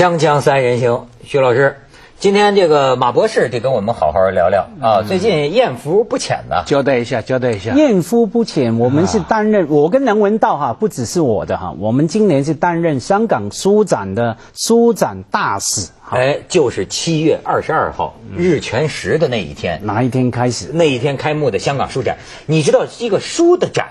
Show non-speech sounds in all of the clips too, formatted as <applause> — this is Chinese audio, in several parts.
锵锵三人行，徐老师，今天这个马博士得跟我们好好聊聊啊。最近艳福不浅呐，交代一下，交代一下。艳福不浅，我们是担任，我跟梁文道哈，不只是我的哈，我们今年是担任香港书展的书展大使。哎，就是七月二十二号日全食的那一天，哪一天开始？那一天开幕的香港书展，你知道一个书的展，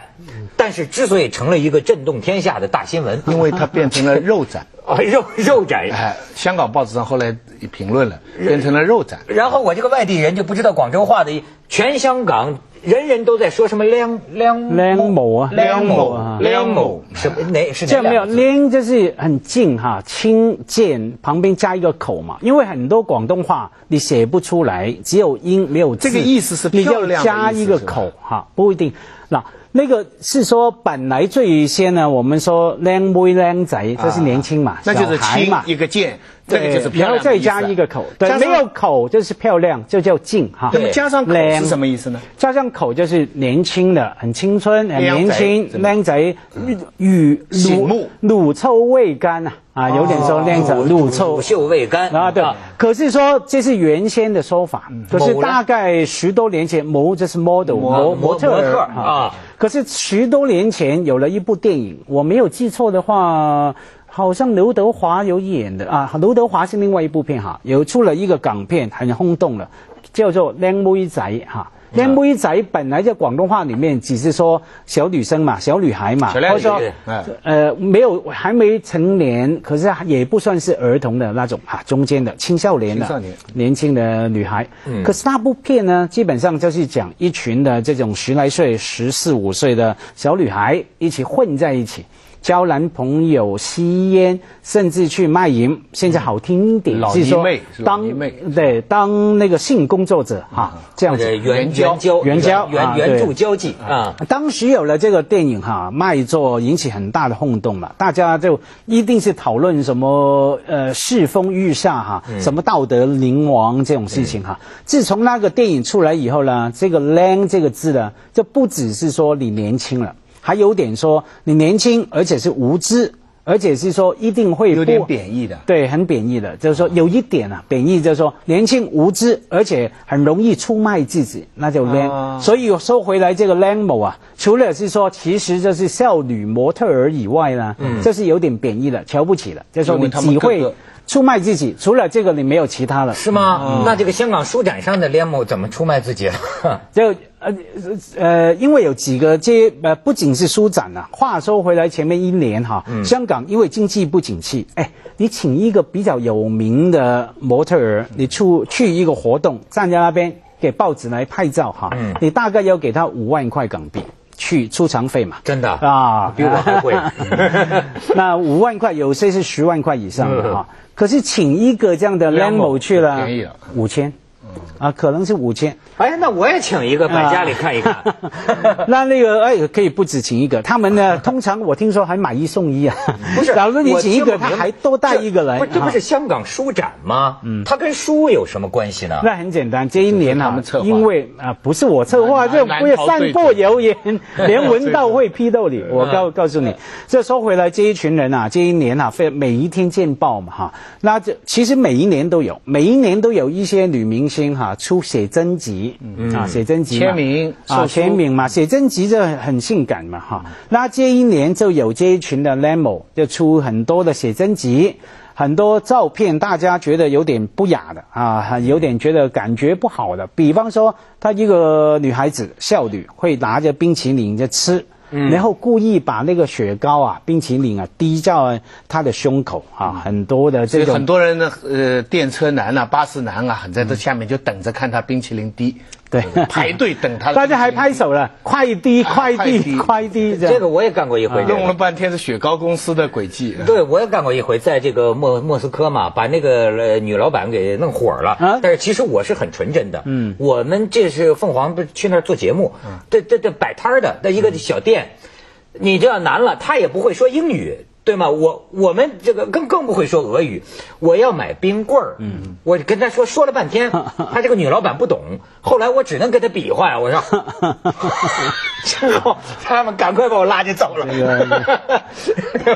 但是之所以成了一个震动天下的大新闻，因为它变成了肉展。<laughs> 啊，肉肉展，哎，香港报纸上后来评论了，变成了肉展。然后我这个外地人就不知道广州话的，全香港人人都在说什么“靓靓靓某啊，靓某啊，靓某”，什么哪是这没有“靓”就是很近哈，轻剑旁边加一个口嘛，因为很多广东话你写不出来，只有音没有字。这个意思是漂亮，加一个口哈，不一定那。那个是说本来最先呢，我们说靓妹靓仔，这是年轻嘛，那就是轻嘛，一个剑，这个就是漂亮。然后再加一个口，对，没有口就是漂亮，就叫静哈。那么加上口是什么意思呢？加上口就是年轻的，很青春，很年轻，靓仔，与乳乳臭未干呐。啊，有点说靓仔乳臭乳臭未干啊，对。可是说这是原先的说法，可是大概十多年前，模就是 model 模模特啊。可是十多年前有了一部电影，我没有记错的话，好像刘德华有演的啊。刘德华是另外一部片哈，有出了一个港片，很轰动了，叫做《靓妹仔》哈。靓妹仔本来在广东话里面只是说小女生嘛，小女孩嘛，或者说呃没有还没成年，可是也不算是儿童的那种啊，中间的青少年的年轻的女孩。可是那部片呢，基本上就是讲一群的这种十来岁、十四五岁的小女孩一起混在一起。交男朋友、吸烟，甚至去卖淫。现在好听一点是说当对当那个性工作者哈，这样子援交援交援援助交际啊。当时有了这个电影哈，卖座引起很大的轰动嘛，大家就一定是讨论什么呃世风日下哈，什么道德灵王这种事情哈。自从那个电影出来以后呢，这个靓这个字呢，就不只是说你年轻了。还有点说你年轻，而且是无知，而且是说一定会有点贬义的，对，很贬义的，就是说有一点啊，贬义就是说年轻无知，而且很容易出卖自己，那就靓。所以说回来这个靓某啊，除了是说其实就是少女模特儿以外呢，这是有点贬义的，瞧不起的，就是说你只会出卖自己，除了这个你没有其他了，是吗？那这个香港书展上的 l e m o 怎么出卖自己了？<laughs> 就。呃呃，因为有几个这呃，不仅是书展呐。话说回来，前面一年哈，香港因为经济不景气，哎，你请一个比较有名的模特儿，你出去一个活动，站在那边给报纸来拍照哈，你大概要给他五万块港币去出场费嘛？真的啊，比我还贵。<laughs> 那五万块有些是十万块以上的哈，可是请一个这样的 Lemo 去了，五千。啊，可能是五千。哎，那我也请一个，在家里看一看。<laughs> 那那个哎，可以不止请一个。他们呢，<laughs> 通常我听说还买一送一啊。不是，假如你请一个，他还多带一个来。不，这不是香港书展吗？嗯，他跟书有什么关系呢？那很简单，这一年啊，因为啊，不是我策划，这不要散播谣言，<laughs> 连文道会批斗你。我告告诉你，这说回来，这一群人啊，这一年啊，非每一天见报嘛哈。那这其实每一年都有，每一年都有一些女明星哈。出写真集，嗯啊，写真集签名啊，签名嘛，写真集就很性感嘛，哈。那这一年就有这一群的 lemo 就出很多的写真集，很多照片，大家觉得有点不雅的啊，有点觉得感觉不好的。比方说，她一个女孩子少女会拿着冰淇淋在吃。然后故意把那个雪糕啊、冰淇淋啊滴在他的胸口啊，很多的这种很多人的呃电车男啊、巴士男啊，很在这下面就等着看他冰淇淋滴。对，排队等他，大家还拍手了，快递，快递，快递，这个我也干过一回，弄了半天是雪糕公司的诡计。对，我也干过一回，在这个莫莫斯科嘛，把那个女老板给弄火了。啊，但是其实我是很纯真的。嗯，我们这是凤凰，不是去那儿做节目，这这这摆摊的，那一个小店，你这样难了，他也不会说英语。对吗？我我们这个更更不会说俄语，我要买冰棍儿，嗯，我跟他说说了半天，<laughs> 他这个女老板不懂，后来我只能跟他比划呀，我说，<laughs> 然后他们赶快把我拉就走了。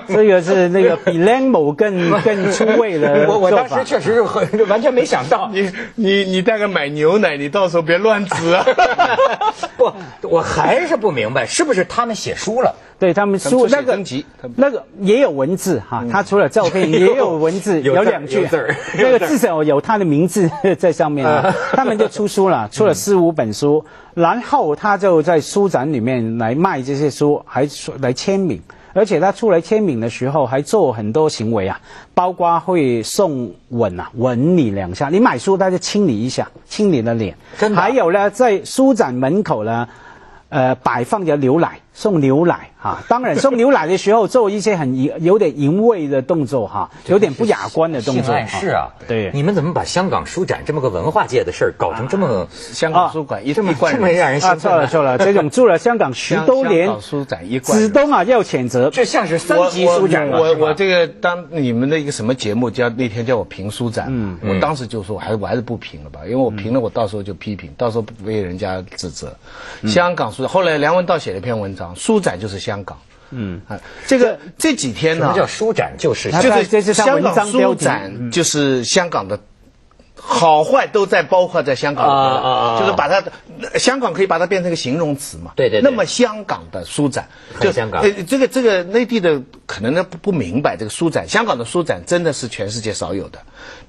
这个 <laughs> 是那个比 Lambo 更更出位的。我我当时确实是很完全没想到，你你你大概买牛奶，你到时候别乱指啊。不，我还是不明白，是不是他们写书了？对他们书那个那个也有文字哈，他除了照片 <laughs> 也有文字，有两句字，那个至少有他的名字 <laughs> 在上面。他们就出书了，出了四五本书，然后他就在书展里面来卖这些书，还来签名。而且他出来签名的时候还做很多行为啊，包括会送吻啊，吻你两下。你买书他就亲你一下，亲你的脸。还有呢，在书展门口呢，呃，摆放着牛奶。送牛奶哈，当然送牛奶的时候做一些很有点淫秽的动作哈，有点不雅观的动作。是啊，对。你们怎么把香港书展这么个文化界的事儿搞成这么香港书馆一这么这么让人啊？错了错了，这种住了香港十多年书展一子东啊要谴责，这像是三级书展。我我这个当你们的一个什么节目叫那天叫我评书展，嗯，我当时就说我还是我还是不评了吧，因为我评了我到时候就批评，到时候被人家指责。香港书展后来梁文道写了一篇文章，书展就是。香港，嗯啊，这个这几天呢，什么叫书展？就是就是香港书展，就是香港的好坏都在包括在香港啊啊啊，就是把它香港可以把它变成一个形容词嘛。对对。那么香港的书展，就香港，这个这个内地的可能呢不不明白这个书展，香港的书展真的是全世界少有的，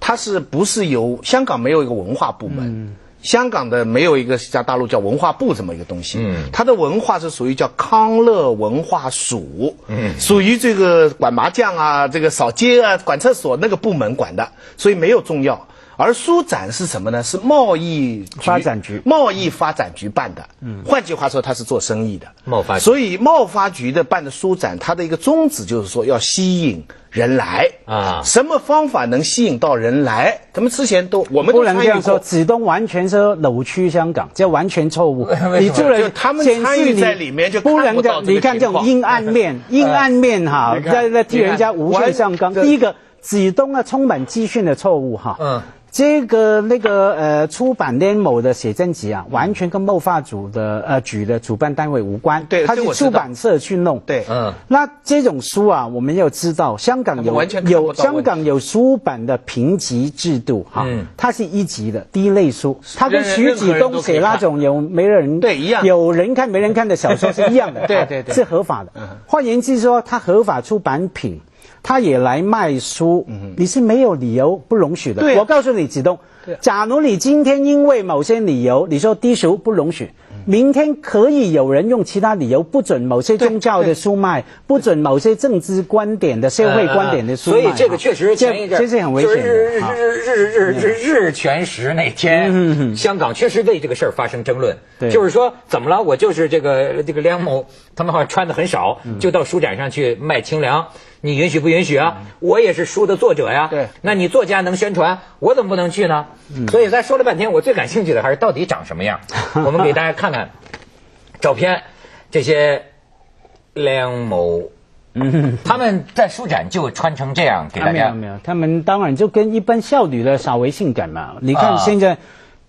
它是不是由香港没有一个文化部门？香港的没有一个像大陆叫文化部这么一个东西，嗯，它的文化是属于叫康乐文化署，嗯，属于这个管麻将啊，这个扫街啊，管厕所那个部门管的，所以没有重要。而书展是什么呢？是贸易发展局贸易发展局办的。嗯，换句话说，他是做生意的。贸发所以贸发局的办的书展，它的一个宗旨就是说要吸引人来啊。什么方法能吸引到人来？他们之前都我们不能这样说，子东完全是扭曲香港，这完全错误。<laughs> 你做了他们参与在里面就不能这样。你看这种阴暗面，<laughs> 阴暗面哈，在在替人家无限上纲。第一个，子东啊，充满资讯的错误哈。嗯。这个那个呃，出版联某的写真集啊，完全跟贸发组的呃举的主办单位无关，对，他是出版社去弄，对，嗯，那这种书啊，我们要知道，香港有有香港有书版的评级制度哈，它是一级的第一类书，它跟徐子东写那种有没人对一样，有人看没人看的小说是一样的，<laughs> 对对对，是合法的。换言之说，它合法出版品。他也来卖书，你是没有理由不容许的。我告诉你，子东，假如你今天因为某些理由，你说低俗不容许，明天可以有人用其他理由不准某些宗教的书卖，不准某些政治观点的社会观点的书卖。所以这个确实前一阵这是很危险的。日日日日日日全食那天，香港确实为这个事儿发生争论。就是说，怎么了？我就是这个这个梁某，他们好像穿的很少，就到书展上去卖清凉。你允许不允许啊？我也是书的作者呀。对，那你作家能宣传，我怎么不能去呢？所以咱说了半天，我最感兴趣的还是到底长什么样。我们给大家看看 <laughs> 照片，这些梁某，他们在书展就穿成这样给大家。没有没有，他们当然就跟一般少女的稍微性感嘛。你看现在。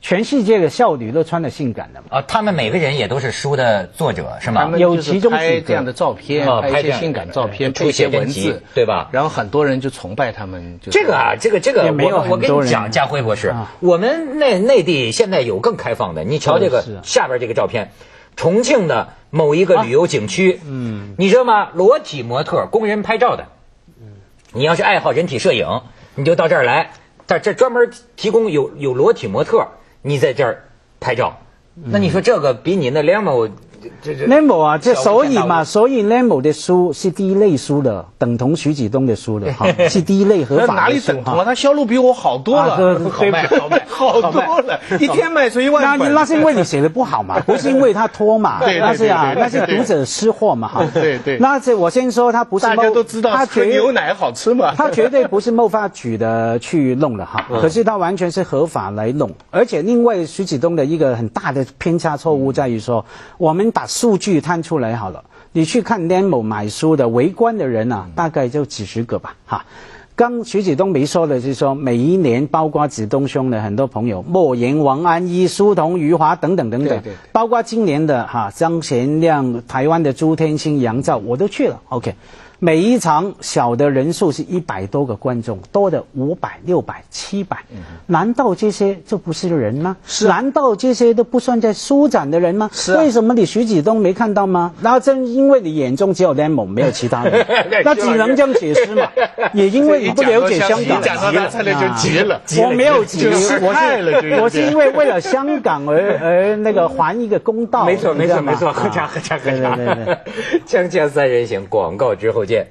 全世界的少女都穿的性感的嘛？啊，他们每个人也都是书的作者，是吗？有其中拍这样的照片，拍一些性感照片，出些文字，对吧？然后很多人就崇拜他们。这个啊，这个这个，我我跟你讲，家辉博士，我们内内地现在有更开放的。你瞧这个下边这个照片，重庆的某一个旅游景区，嗯，你知道吗？裸体模特供人拍照的，嗯，你要是爱好人体摄影，你就到这儿来，但这专门提供有有裸体模特。你在这儿拍照，那你说这个比你那 Lemo。Lembo 啊，这所以嘛，所以 Lembo 的书是第一类书的，等同徐子东的书的哈，<laughs> 是第一类合法的书。哪里等同啊？他销路比我好多了，<laughs> 好卖，好卖，<laughs> 好多了，一天卖出一万本。那那是因为你写的不好嘛，不是因为他拖嘛，对那是啊，那是读者失货嘛哈。对对。那这我先说，他不是大家都知道，他喝牛奶好吃嘛，他绝对不是贸发举的去弄的哈，可是他完全是合法来弄，而且另外徐子东的一个很大的偏差错误在于说，我们把数据摊出来好了。你去看 Nemo 买书的围观的人啊，大概就几十个吧，哈。刚徐子东没说的，就是说每一年，包括子东兄的很多朋友，莫言、王安忆、苏童、余华等等等等，包括今年的哈张贤亮、台湾的朱天心、杨照，我都去了。OK。每一场小的人数是一百多个观众，多的五百、六百、七百，难道这些就不是人吗？是？难道这些都不算在舒展的人吗？是。为什么你徐子东没看到吗？那正因为你眼中只有 Lemon，没有其他人，<laughs> 那只能这样解释嘛？<laughs> 也因为你不了解香港，讲到他差点就急了。我没有急，我是我是因为为了香港而而那个还一个公道。没错没错没错，喝茶喝茶喝茶。对对对，锵锵三人行，广告之后见。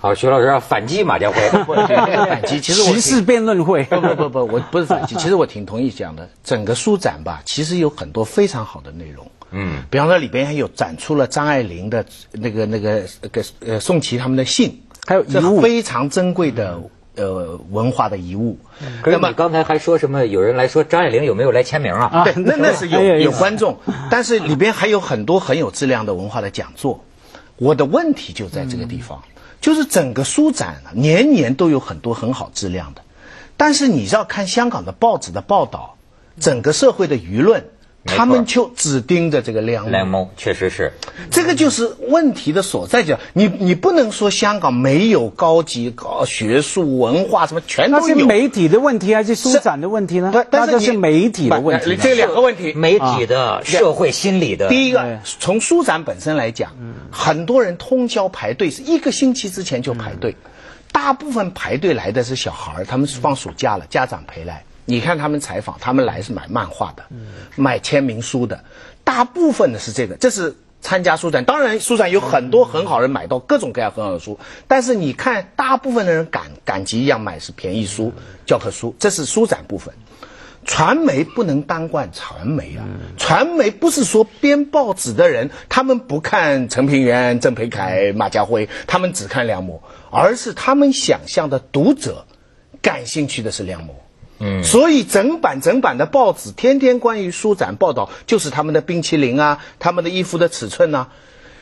好，徐老师要反击马家辉，<laughs> 反击。其实时事辩论会，不不不不，我不是反击。其实我挺同意讲的。整个书展吧，其实有很多非常好的内容。嗯，比方说里边还有展出了张爱玲的那个那个个呃宋琦他们的信，还有遗物，非常珍贵的。呃，文化的遗物。可是你刚才还说什么？有人来说张爱玲有没有来签名啊？对，那那是有有观众，但是里边还有很多很有质量的文化的讲座。我的问题就在这个地方，就是整个书展年年都有很多很好质量的，但是你要看香港的报纸的报道，整个社会的舆论。他们就只盯着这个梁梁某，确实是，这个就是问题的所在。就你你不能说香港没有高级高学术文化什么全都有。那是媒体的问题还是书展的问题呢？那就是媒体的问题。这两个问题，媒体的社会心理的。第一个，从书展本身来讲，很多人通宵排队，是一个星期之前就排队。大部分排队来的是小孩他们是放暑假了，家长陪来。你看他们采访，他们来是买漫画的，买签名书的，大部分的是这个。这是参加书展，当然书展有很多很好的人买到各种各样很好的书，但是你看大部分的人赶赶集一样买是便宜书、教科书，这是书展部分。传媒不能单惯传媒啊，传媒不是说编报纸的人他们不看陈平原、郑培凯、马家辉，他们只看梁某，而是他们想象的读者感兴趣的是梁某。嗯，所以整版整版的报纸天天关于书展报道，就是他们的冰淇淋啊，他们的衣服的尺寸呐，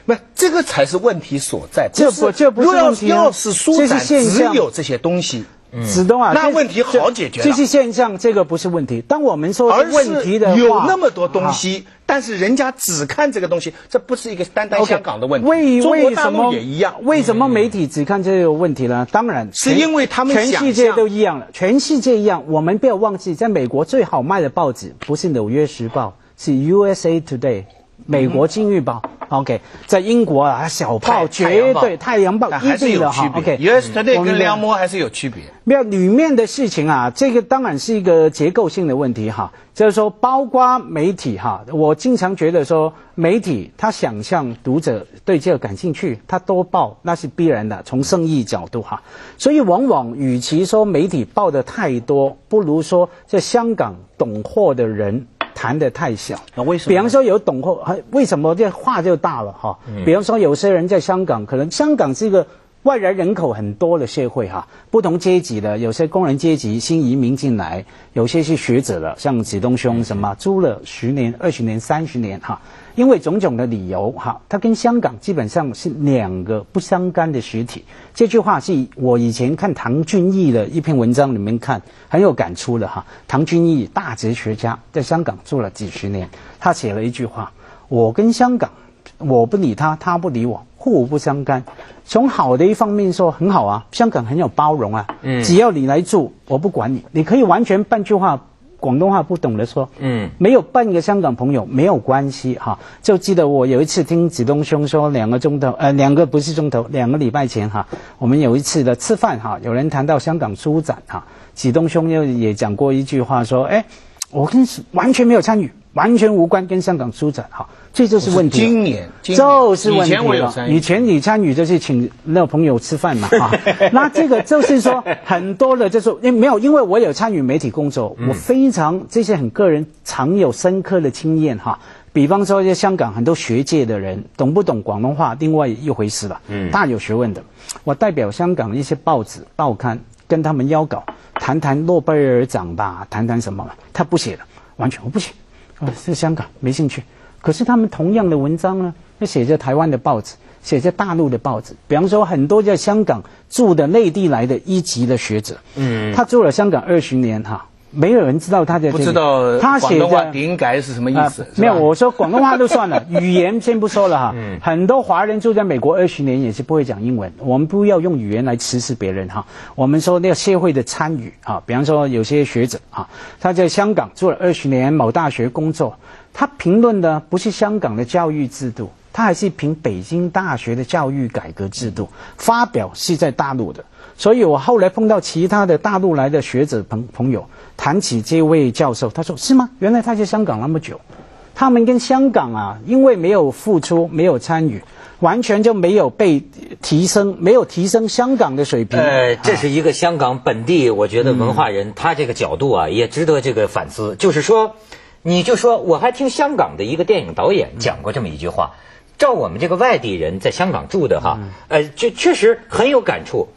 那这个才是问题所在。这不这不是问题要是书展只有这些东西。子东啊，那问题好解决。这些现象，这个不是问题。当我们说问题的有那么多东西，但是人家只看这个东西，这不是一个单单香港的问题。为为什么也一样？为什么媒体只看这个问题呢？当然是因为他们全世界都一样了，全世界一样。我们不要忘记，在美国最好卖的报纸不是《纽约时报》，是《USA Today》。美国《金日报》OK，在英国啊，小报绝对《太阳报》一定的哈 OK，US Today 跟梁模还是有区别。没有里面的事情啊，这个当然是一个结构性的问题哈。就是说，包括媒体哈，我经常觉得说，媒体他想象读者对这个感兴趣，他多报那是必然的，从生意角度哈。所以往往与其说媒体报的太多，不如说在香港懂货的人。谈的太小，那为什么？比方说有懂货，为什么这话就大了哈？比方说有些人在香港，可能香港是一个外来人口很多的社会哈，不同阶级的，有些工人阶级新移民进来，有些是学者的，像子东兄什么租了十年、二十年、三十年哈。因为种种的理由，哈，它跟香港基本上是两个不相干的实体。这句话是我以前看唐俊毅的一篇文章里面看很有感触的哈。唐俊毅大哲学家，在香港住了几十年，他写了一句话：我跟香港，我不理他，他不理我，互不相干。从好的一方面说，很好啊，香港很有包容啊，嗯，只要你来住，我不管你，你可以完全半句话。广东话不懂的说，嗯，没有半个香港朋友没有关系哈。就记得我有一次听子东兄说，两个钟头，呃，两个不是钟头，两个礼拜前哈，我们有一次的吃饭哈，有人谈到香港书展哈，子东兄又也讲过一句话说，哎，我跟完全没有参与。完全无关跟香港书展哈，这就是问题。今年就是问题了。以前你参与就是请那朋友吃饭嘛哈，<laughs> 那这个就是说很多的，就是因没有，因为我有参与媒体工作，我非常这些很个人常有深刻的经验哈。比方说，在香港很多学界的人懂不懂广东话，另外一回事了。嗯，大有学问的。我代表香港的一些报纸、报刊，跟他们邀稿，谈谈诺贝尔奖吧，谈谈什么？他不写了，完全我不写。啊，是香港没兴趣。可是他们同样的文章呢，那写着台湾的报纸，写着大陆的报纸。比方说，很多在香港住的内地来的一级的学者，嗯，他住了香港二十年哈。没有人知道他的不知道他写的应该是什么意思？没有，我说广东话都算了，<laughs> 语言先不说了哈。很多华人住在美国二十年也是不会讲英文。我们不要用语言来歧视别人哈。我们说那个社会的参与啊，比方说有些学者啊，他在香港做了二十年某大学工作，他评论的不是香港的教育制度，他还是评北京大学的教育改革制度发表是在大陆的。所以我后来碰到其他的大陆来的学者朋朋友。谈起这位教授，他说：“是吗？原来他在香港那么久，他们跟香港啊，因为没有付出，没有参与，完全就没有被提升，没有提升香港的水平。”呃，这是一个香港本地，我觉得文化人他这个角度啊，也值得这个反思。就是说，你就说，我还听香港的一个电影导演讲过这么一句话：，照我们这个外地人在香港住的哈，呃，这确实很有感触。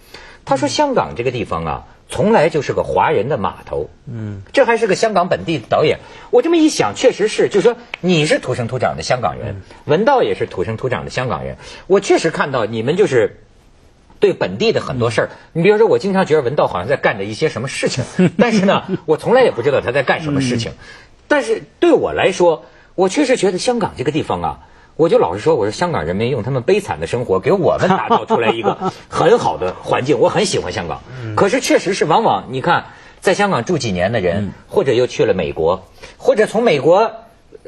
他说，香港这个地方啊。从来就是个华人的码头，嗯，这还是个香港本地导演。我这么一想，确实是，就是说你是土生土长的香港人，文道也是土生土长的香港人。我确实看到你们就是对本地的很多事儿。你比如说，我经常觉得文道好像在干着一些什么事情，但是呢，<laughs> 我从来也不知道他在干什么事情。但是对我来说，我确实觉得香港这个地方啊。我就老是说，我说香港人民用他们悲惨的生活给我们打造出来一个 <laughs> 很好的环境，我很喜欢香港。可是确实是，往往你看，在香港住几年的人，或者又去了美国，或者从美国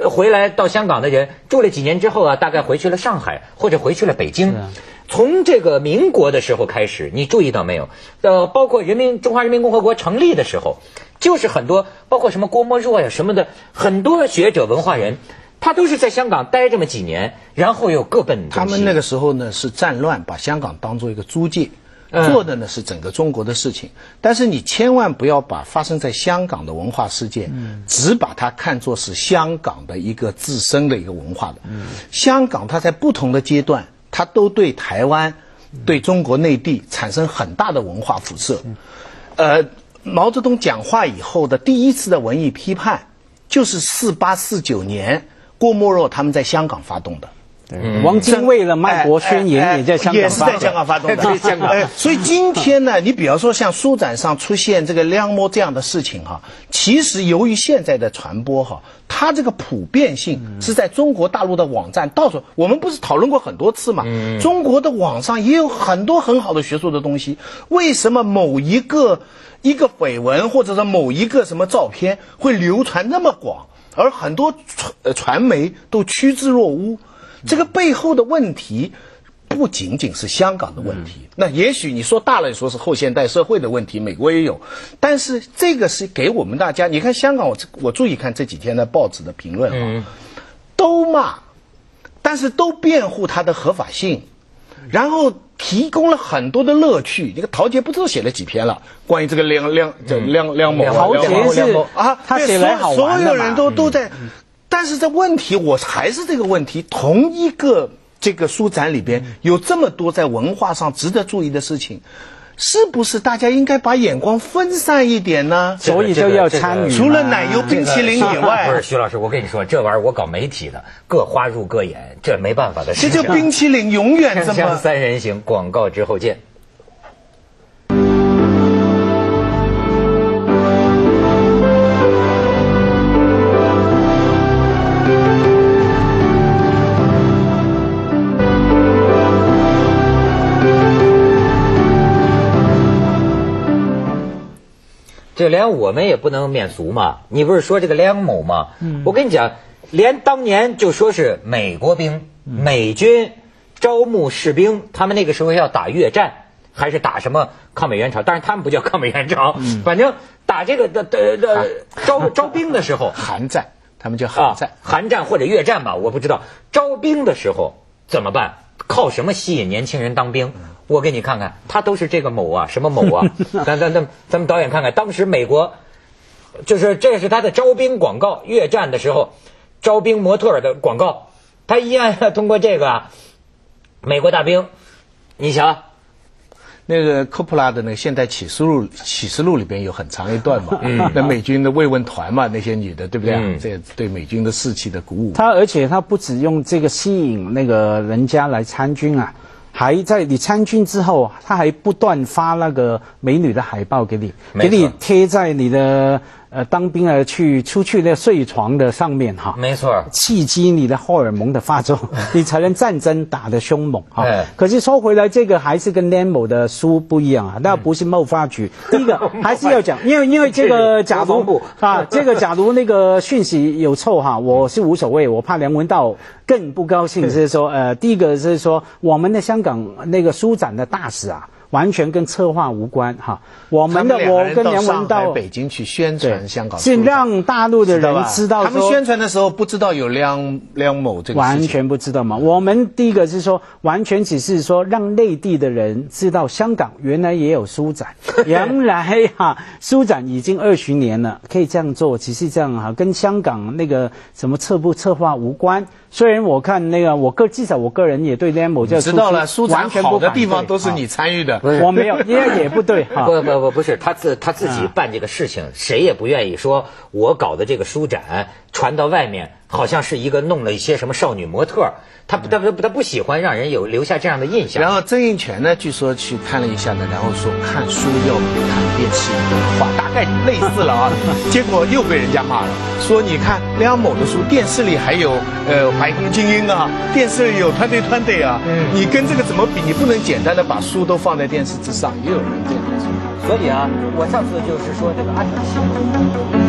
回来到香港的人，住了几年之后啊，大概回去了上海，或者回去了北京。从这个民国的时候开始，你注意到没有？呃，包括人民中华人民共和国成立的时候，就是很多，包括什么郭沫若呀什么的，很多学者文化人。他都是在香港待这么几年，然后又各奔他们那个时候呢是战乱，把香港当做一个租界，做的呢是整个中国的事情。但是你千万不要把发生在香港的文化事件，只把它看作是香港的一个自身的一个文化的。香港它在不同的阶段，它都对台湾、对中国内地产生很大的文化辐射。呃，毛泽东讲话以后的第一次的文艺批判，就是四八四九年。郭沫若他们在香港发动的，王精卫的卖国宣言也在香港，也是在香港发动的。<laughs> 香港，所以今天呢，你比方说像书展上出现这个亮模这样的事情哈，其实由于现在的传播哈，它这个普遍性是在中国大陆的网站到处，我们不是讨论过很多次嘛？中国的网上也有很多很好的学术的东西，为什么某一个一个绯闻或者说某一个什么照片会流传那么广？而很多传呃传媒都趋之若鹜，这个背后的问题不仅仅是香港的问题。那也许你说大了，说是后现代社会的问题，美国也有。但是这个是给我们大家，你看香港，我我注意看这几天的报纸的评论啊，都骂，但是都辩护它的合法性，然后。提供了很多的乐趣。这个陶杰不知道写了几篇了，关于这个梁梁这梁梁某陶杰是啊，他写来好玩所有人都都在，但是这问题我还是这个问题。同一个这个书展里边有这么多在文化上值得注意的事情。是不是大家应该把眼光分散一点呢？所以就要参与。除了奶油冰淇淋以外，<laughs> 不是徐老师，我跟你说，这玩意儿我搞媒体的，各花入各眼，这没办法的事情。这就冰淇淋永远这么。<laughs> 三人行，广告之后见。这连我们也不能免俗嘛！你不是说这个梁某吗？我跟你讲，连当年就说是美国兵、美军招募士兵，他们那个时候要打越战，还是打什么抗美援朝？当然他们不叫抗美援朝，反正打这个的的的招招兵的时候，韩战，他们叫韩战，韩战或者越战吧，我不知道。招兵的时候怎么办？靠什么吸引年轻人当兵？我给你看看，他都是这个某啊，<laughs> 什么某啊？咱咱咱咱们导演看看，当时美国就是这是他的招兵广告，越战的时候，招兵模特的广告，他一样要通过这个美国大兵，你瞧。那个科普拉的那个《现代启示录》启示录里边有很长一段嘛，那美军的慰问团嘛，那些女的，对不对？这对美军的士气的鼓舞。他而且他不止用这个吸引那个人家来参军啊，还在你参军之后，他还不断发那个美女的海报给你，给你贴在你的。呃，当兵啊，去出去那睡床的上面哈，没错，刺激你的荷尔蒙的发作，<laughs> 你才能战争打得凶猛哈。可是说回来，这个还是跟 Nemo 的书不一样啊，那不是冒发局。第一个 <laughs> 还是要讲，因为因为 <laughs> 这个假如啊，这个假如那个讯息有错哈，我是无所谓，我怕梁文道更不高兴，是说呃，第一个是说我们的香港那个书展的大使啊。完全跟策划无关哈，我们的我跟梁文道北京去宣传香港，是让大陆的人知道。他们宣传的时候不知道有梁梁某这个完全不知道嘛。我们第一个是说，完全只是说让内地的人知道香港原来也有书展，<laughs> 原来哈书展已经二十年了，可以这样做，只是这样哈，跟香港那个什么策不策划无关。虽然我看那个，我个至少我个人也对梁某这知道了，书展好的地方都是你参与的。我没有，应该也不对。<laughs> 不不不，不是他自他自己办这个事情，谁也不愿意说，我搞的这个书展传到外面，好像是一个弄了一些什么少女模特。他不他不他不喜欢让人有留下这样的印象。然后曾荫权呢，据说去看了一下呢，然后说看书要比看电视文化，大概类似了啊。<laughs> 结果又被人家骂了，说你看梁某的书，电视里还有呃白宫精英啊，电视里有团队团队啊，你跟这个怎么比？你不能简单的把书都放在电视之上，也有人这样说。所以啊，我上次就是说这个安德新。